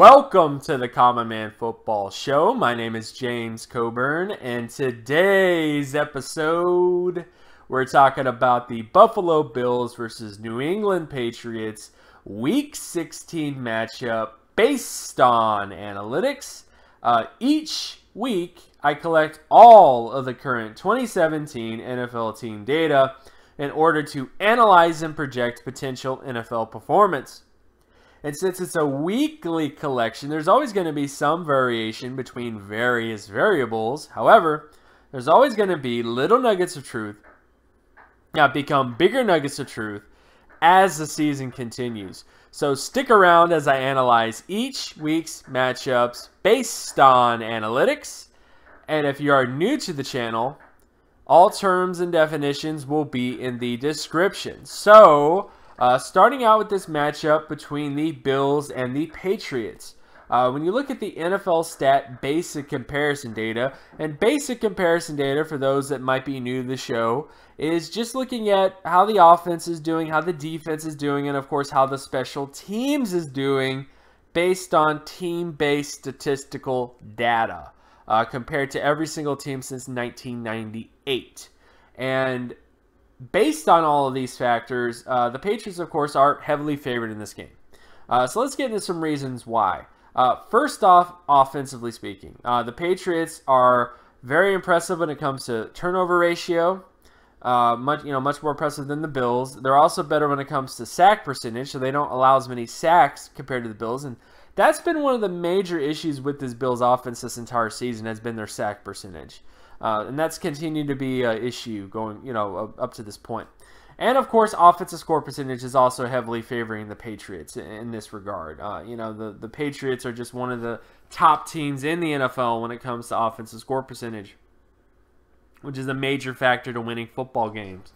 Welcome to the Common Man Football Show. My name is James Coburn, and today's episode we're talking about the Buffalo Bills versus New England Patriots Week 16 matchup based on analytics. Uh, each week, I collect all of the current 2017 NFL team data in order to analyze and project potential NFL performance. And since it's a weekly collection, there's always going to be some variation between various variables. However, there's always going to be little nuggets of truth that become bigger nuggets of truth as the season continues. So stick around as I analyze each week's matchups based on analytics. And if you are new to the channel, all terms and definitions will be in the description. So, uh, starting out with this matchup between the Bills and the Patriots. Uh, when you look at the NFL stat basic comparison data, and basic comparison data for those that might be new to the show is just looking at how the offense is doing, how the defense is doing, and of course how the special teams is doing based on team based statistical data uh, compared to every single team since 1998. And based on all of these factors, uh, the Patriots, of course, are heavily favored in this game. Uh, so let's get into some reasons why. Uh, first off, offensively speaking, uh, the Patriots are very impressive when it comes to turnover ratio. Uh, much you know much more impressive than the Bills. They're also better when it comes to sack percentage, so they don't allow as many sacks compared to the Bills, and that's been one of the major issues with this Bills offense this entire season has been their sack percentage. Uh, and that's continued to be an issue going, you know, up to this point. And of course, offensive score percentage is also heavily favoring the Patriots in this regard. Uh, you know, the, the Patriots are just one of the top teams in the NFL when it comes to offensive score percentage, which is a major factor to winning football games.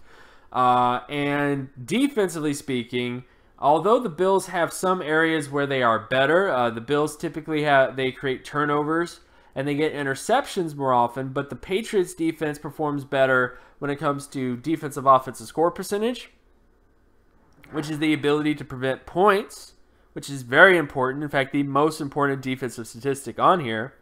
Uh, and defensively speaking, although the Bills have some areas where they are better, uh, the Bills typically have they create turnovers and they get interceptions more often, but the Patriots defense performs better when it comes to defensive offensive score percentage, which is the ability to prevent points, which is very important. In fact, the most important defensive statistic on here.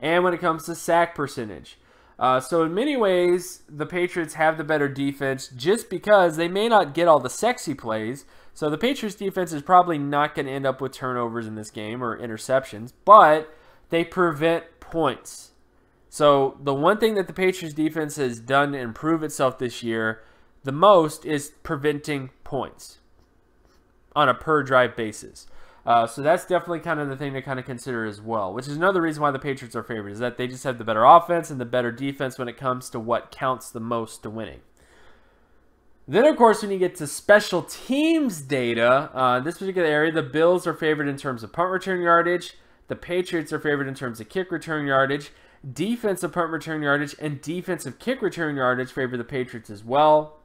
And when it comes to sack percentage. Uh, so in many ways, the Patriots have the better defense just because they may not get all the sexy plays. So the Patriots defense is probably not going to end up with turnovers in this game or interceptions, but they prevent points. So the one thing that the Patriots defense has done to improve itself this year the most is preventing points on a per drive basis. Uh, so that's definitely kind of the thing to kind of consider as well, which is another reason why the Patriots are favored, is that they just have the better offense and the better defense when it comes to what counts the most to winning. Then, of course, when you get to special teams data, uh, this particular area, the Bills are favored in terms of punt return yardage, the Patriots are favored in terms of kick return yardage. Defensive punt return yardage and defensive kick return yardage favor the Patriots as well.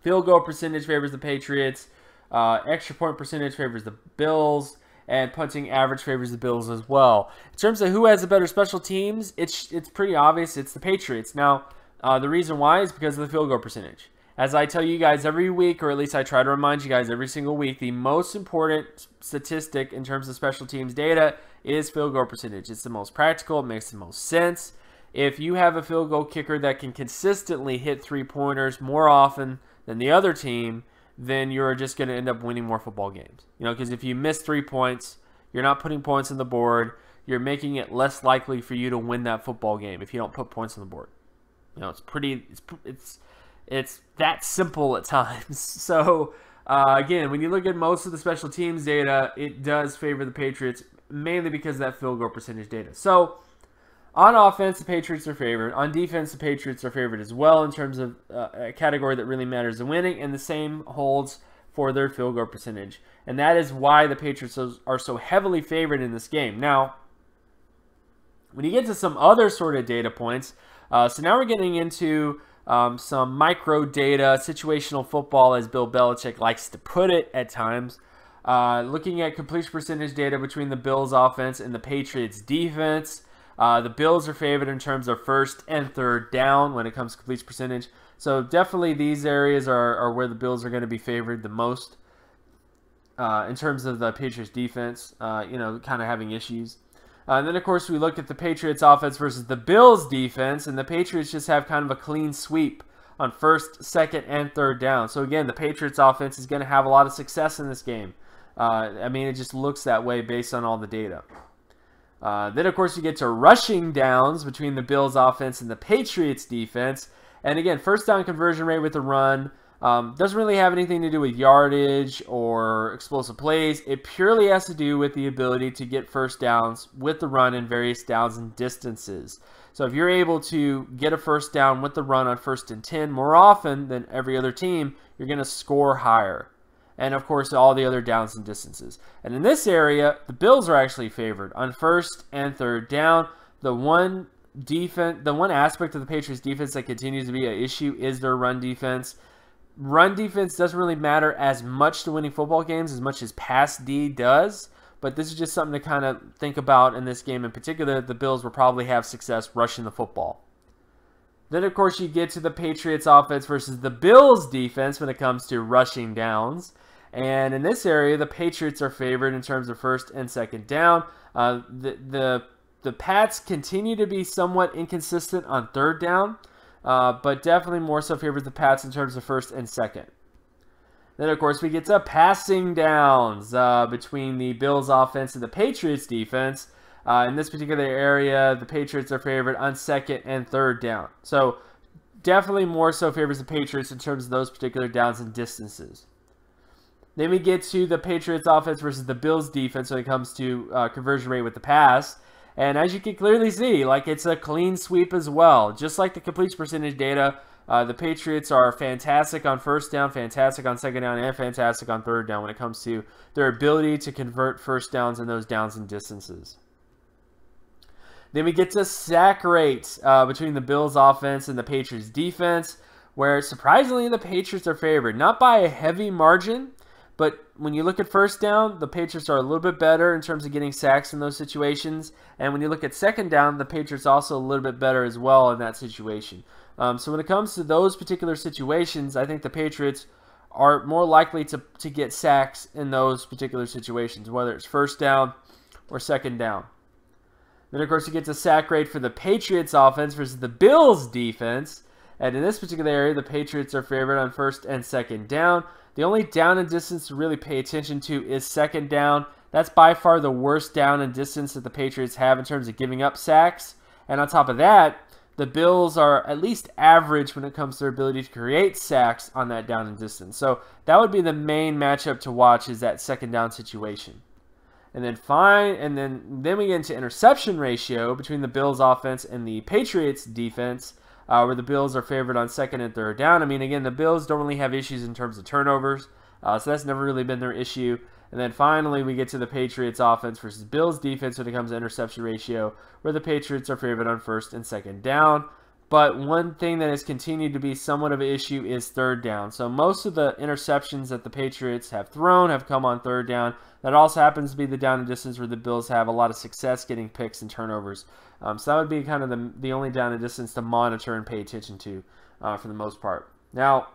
Field goal percentage favors the Patriots. Uh, extra point percentage favors the Bills. And punting average favors the Bills as well. In terms of who has the better special teams, it's it's pretty obvious. It's the Patriots. Now, uh, the reason why is because of the field goal percentage. As I tell you guys every week, or at least I try to remind you guys every single week, the most important statistic in terms of special teams data is field goal percentage. It's the most practical, it makes the most sense. If you have a field goal kicker that can consistently hit three pointers more often than the other team, then you're just going to end up winning more football games. You know, because if you miss three points, you're not putting points on the board. You're making it less likely for you to win that football game if you don't put points on the board. You know, it's pretty. It's it's it's that simple at times. So, uh, again, when you look at most of the special teams data, it does favor the Patriots, mainly because of that field goal percentage data. So, on offense, the Patriots are favored. On defense, the Patriots are favored as well in terms of uh, a category that really matters in winning, and the same holds for their field goal percentage. And that is why the Patriots are so heavily favored in this game. Now, when you get to some other sort of data points, uh, so now we're getting into um, some micro data, situational football, as Bill Belichick likes to put it at times. Uh, looking at completion percentage data between the Bills offense and the Patriots defense. Uh, the Bills are favored in terms of first and third down when it comes to completion percentage. So definitely these areas are, are where the Bills are going to be favored the most. uh, in terms of the Patriots defense, uh, you know, kind of having issues. Uh, and then, of course, we look at the Patriots offense versus the Bills defense, and the Patriots just have kind of a clean sweep on first, second, and third down. So, again, the Patriots offense is going to have a lot of success in this game. Uh, I mean, it just looks that way based on all the data. Uh, then, of course, you get to rushing downs between the Bills offense and the Patriots defense. And again, first down conversion rate with the run. Um, doesn't really have anything to do with yardage or explosive plays. It purely has to do with the ability to get first downs with the run in various downs and distances. So if you're able to get a first down with the run on first and 10 more often than every other team, you're going to score higher. And of course, all the other downs and distances. And in this area, the Bills are actually favored on first and third down. The one defense, the one aspect of the Patriots defense that continues to be an issue is their run defense run defense doesn't really matter as much to winning football games as much as pass D does. But this is just something to kind of think about in this game in particular. The Bills will probably have success rushing the football. Then, of course, you get to the Patriots offense versus the Bills defense when it comes to rushing downs. And in this area, the Patriots are favored in terms of first and second down. Uh, the, the, the Pats continue to be somewhat inconsistent on third down. Uh, but definitely more so favors the Pats in terms of first and second. Then, of course, we get to passing downs uh, between the Bills offense and the Patriots defense. Uh, in this particular area, the Patriots are favored on second and third down. So, definitely more so favors the Patriots in terms of those particular downs and distances. Then we get to the Patriots offense versus the Bills defense when it comes to uh, conversion rate with the pass. And as you can clearly see, like it's a clean sweep as well. Just like the completion percentage data, uh, the Patriots are fantastic on first down, fantastic on second down, and fantastic on third down when it comes to their ability to convert first downs and those downs and distances. Then we get to sack rate uh, between the Bills offense and the Patriots defense, where surprisingly the Patriots are favored. Not by a heavy margin, but when you look at first down, the Patriots are a little bit better in terms of getting sacks in those situations. And when you look at second down, the Patriots also a little bit better as well in that situation. Um, so when it comes to those particular situations, I think the Patriots are more likely to, to get sacks in those particular situations, whether it's first down or second down. Then, of course, you get to sack rate for the Patriots offense versus the Bills defense. And in this particular area, the Patriots are favored on first and second down. The only down and distance to really pay attention to is second down. That's by far the worst down and distance that the Patriots have in terms of giving up sacks. And on top of that, the Bills are at least average when it comes to their ability to create sacks on that down and distance. So that would be the main matchup to watch is that second down situation. And then fine, and then then we get into interception ratio between the Bills offense and the Patriots defense uh, where the Bills are favored on second and third down. I mean, again, the Bills don't really have issues in terms of turnovers, uh, so that's never really been their issue. And then finally, we get to the Patriots offense versus Bills defense when it comes to interception ratio, where the Patriots are favored on first and second down. But one thing that has continued to be somewhat of an issue is third down. So most of the interceptions that the Patriots have thrown have come on third down. That also happens to be the down and distance where the Bills have a lot of success getting picks and turnovers. Um, so that would be kind of the, the only down and distance to monitor and pay attention to uh, for the most part. Now,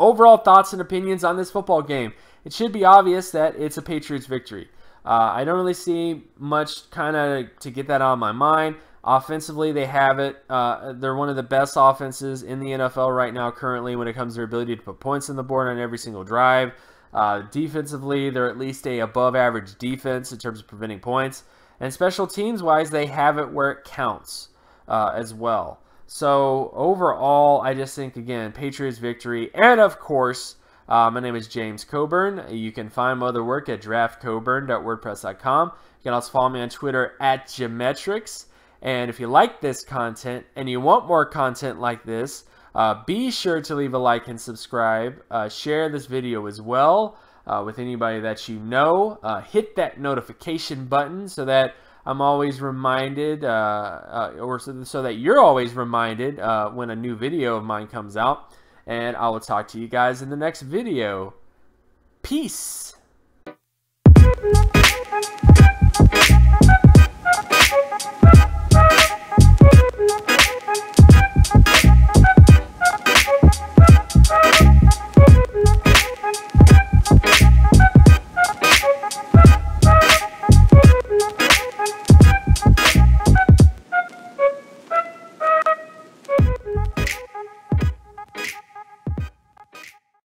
overall thoughts and opinions on this football game. It should be obvious that it's a Patriots victory. Uh, I don't really see much kind of to get that on my mind. Offensively, they have it. Uh, they're one of the best offenses in the NFL right now, currently, when it comes to their ability to put points on the board on every single drive. Uh, defensively, they're at least a above average defense in terms of preventing points. And special teams wise, they have it where it counts uh, as well. So overall, I just think, again, Patriots victory. And of course, uh, my name is James Coburn. You can find my other work at draftcoburn.wordpress.com. You can also follow me on Twitter at Geometrics. And if you like this content and you want more content like this, uh, be sure to leave a like and subscribe. Uh, share this video as well uh, with anybody that you know. Uh, hit that notification button so that I'm always reminded, uh, uh, or so, so, that you're always reminded when a new video of mine comes out. And I will talk to you guys in the next video. Peace.